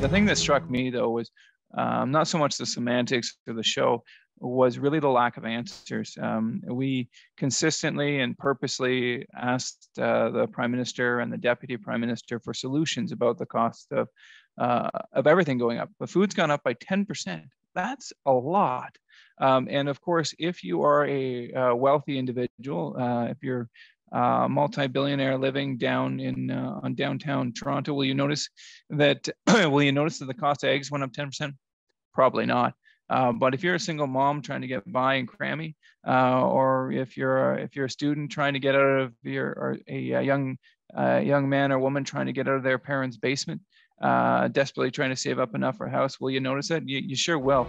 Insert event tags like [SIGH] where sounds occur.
The thing that struck me though was um, not so much the semantics of the show, was really the lack of answers. Um, we consistently and purposely asked uh, the prime minister and the deputy prime minister for solutions about the cost of uh, of everything going up. The food's gone up by 10%. That's a lot. Um, and of course, if you are a, a uh, wealthy individual, uh, if you're uh, multi-billionaire living down in uh, on downtown Toronto, will you notice that [CLEARS THROAT] will you notice that the cost of eggs went up 10%? Probably not. Uh, but if you're a single mom trying to get by in Cramahe, uh, or if you're a, if you're a student trying to get out of your or a, a young uh, young man or woman trying to get out of their parents' basement, uh, desperately trying to save up enough for a house, will you notice that? You, you sure will.